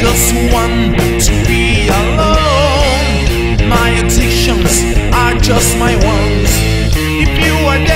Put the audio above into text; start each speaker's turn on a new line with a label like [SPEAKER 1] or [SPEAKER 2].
[SPEAKER 1] just want to be alone. My addictions are just my ones. If you are.